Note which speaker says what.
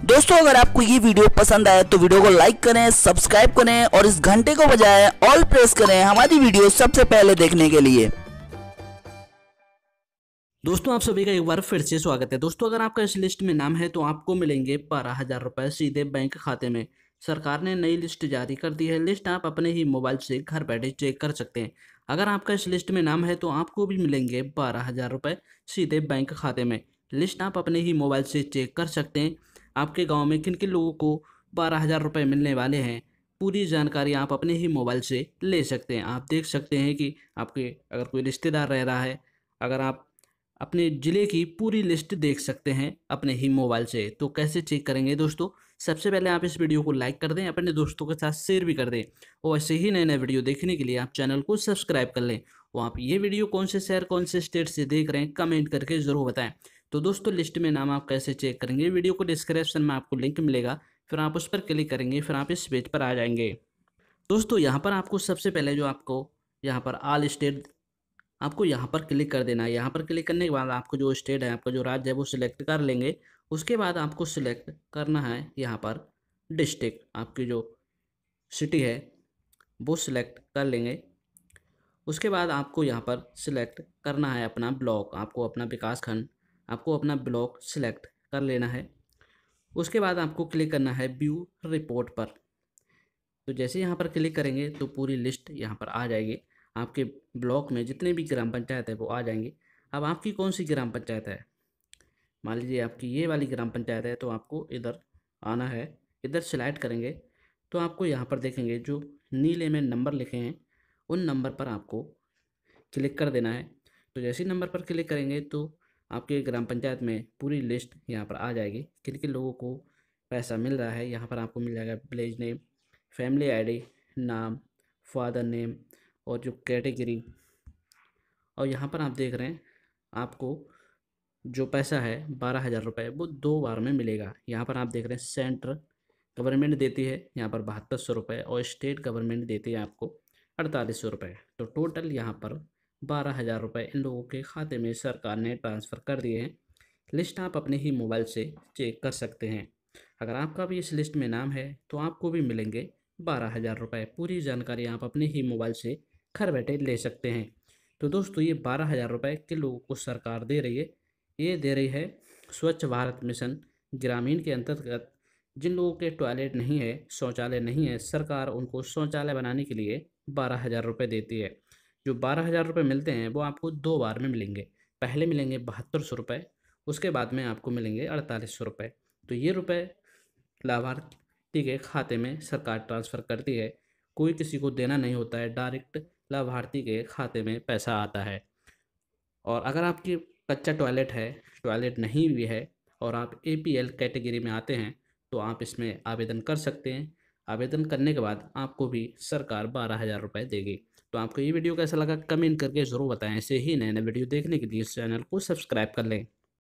Speaker 1: दोस्तों, अगर आपको ये वीडियो पसंद आए तो वीडियो को लाइक करें, सब्सक्राइब करें और इस घंटे को बजाय ऑल प्रेस करें हमारी वीडियो सबसे पहले देखने के लिए।
Speaker 2: दोस्तों, आप सभी का एक बार फिर से स्वागत है। दोस्तों, अगर आपका इस लिस्ट में नाम है तो आपको मिलेंगे बारह हज़ार रुपए सीधे बैंक खाते में। सरकार ने नई लिस्ट जारी कर दी है। लिस्ट आप अपने ही मोबाइल से घर बैठे चेक कर सकते हैं। अगर आपका इस लिस्ट में नाम है तो आपको भी मिलेंगे बारह हज़ार रुपये सीधे बैंक खाते में। लिस्ट आप अपने ही मोबाइल से चेक कर सकते हैं। आपके गाँव में किन किन लोगों को बारह हज़ार रुपये मिलने वाले हैं? पूरी जानकारी आप अपने ही मोबाइल से ले सकते हैं। आप देख सकते हैं कि आपके अगर कोई रिश्तेदार रह रहा है, अगर आप अपने ज़िले की पूरी लिस्ट देख सकते हैं अपने ही मोबाइल से तो कैसे चेक करेंगे दोस्तों? सबसे पहले आप इस वीडियो को लाइक कर दें, अपने दोस्तों के साथ शेयर भी कर दें, और ऐसे ही नए नए वीडियो देखने के लिए आप चैनल को सब्सक्राइब कर लें। और आप ये वीडियो कौन से शहर, कौन से स्टेट से देख रहे हैं, कमेंट करके ज़रूर बताएँ। तो दोस्तों, लिस्ट में नाम आप कैसे चेक करेंगे? वीडियो को डिस्क्रिप्शन में आपको लिंक मिलेगा, फिर आप उस पर क्लिक करेंगे, फिर आप इस पेज पर आ जाएँगे। दोस्तों, यहाँ पर आपको सबसे पहले जो आपको यहाँ पर आल स्टेट आपको यहाँ पर क्लिक कर देना है। यहाँ पर क्लिक करने के बाद आपको जो स्टेट है, आपका जो राज्य है, वो सिलेक्ट कर लेंगे। उसके बाद आपको सिलेक्ट करना है यहाँ पर डिस्ट्रिक्ट आपकी जो सिटी है, वो सिलेक्ट कर लेंगे। उसके बाद आपको यहाँ पर सिलेक्ट करना है अपना ब्लॉक आपको अपना विकास खंड आपको अपना ब्लॉक सिलेक्ट कर लेना है। उसके बाद आपको क्लिक करना है व्यू रिपोर्ट पर। तो जैसे यहाँ पर क्लिक करेंगे तो पूरी लिस्ट यहाँ पर आ जाएगी। आपके ब्लॉक में जितने भी ग्राम पंचायत है वो आ जाएँगे। अब आपकी कौन सी ग्राम पंचायत है? मान लीजिए आपकी ये वाली ग्राम पंचायत है तो आपको इधर आना है। इधर सिलेक्ट करेंगे तो आपको यहाँ पर देखेंगे जो नीले में नंबर लिखे हैं, उन नंबर पर आपको क्लिक कर देना है। तो जैसे ही नंबर पर क्लिक करेंगे तो आपके ग्राम पंचायत में पूरी लिस्ट यहाँ पर आ जाएगी। किन किन लोगों को पैसा मिल रहा है, यहाँ पर आपको मिल जाएगा विलेज नेम, फैमिली आईडी नाम, फादर नेम और जो कैटेगरी। और यहाँ पर आप देख रहे हैं, आपको जो पैसा है बारह हज़ार रुपये, वो दो बार में मिलेगा। यहाँ पर आप देख रहे हैं, सेंट्रल गवर्नमेंट देती है, यहाँ पर बहत्तर सौ रुपये और स्टेट गवर्नमेंट देती है आपको अड़तालीस सौ रुपये। तो टोटल यहाँ पर बारह हज़ार रुपये इन लोगों के खाते में सरकार ने ट्रांसफ़र कर दिए हैं। लिस्ट आप अपने ही मोबाइल से चेक कर सकते हैं। अगर आपका भी इस लिस्ट में नाम है तो आपको भी मिलेंगे बारह हज़ार रुपये पूरी जानकारी आप अपने ही मोबाइल से घर बैठे ले सकते हैं। तो दोस्तों, ये बारह हज़ार रुपये के लोगों को सरकार दे रही है। ये दे रही है स्वच्छ भारत मिशन ग्रामीण के अंतर्गत। जिन लोगों के टॉयलेट नहीं है, शौचालय नहीं है, सरकार उनको शौचालय बनाने के लिए बारह हज़ार रुपये देती है। जो बारह हज़ार रुपये मिलते हैं, वो आपको दो बार में मिलेंगे। पहले मिलेंगे बहत्तर सौ रुपये, उसके बाद में आपको मिलेंगे अड़तालीस सौ रुपये। तो ये रुपये लाभार्थी के खाते में सरकार ट्रांसफ़र करती है। कोई किसी को देना नहीं होता है, डायरेक्ट लाभार्थी के खाते में पैसा आता है। और अगर आपकी कच्चा टॉयलेट है, टॉयलेट नहीं भी है, और आप एपीएल कैटेगरी में आते हैं तो आप इसमें आवेदन कर सकते हैं। आवेदन करने के बाद आपको भी सरकार बारह हज़ार रुपये देगी। तो आपको ये वीडियो कैसा लगा कमेंट करके ज़रूर बताएँ। ऐसे ही नए नए वीडियो देखने के लिए इस चैनल को सब्सक्राइब कर लें।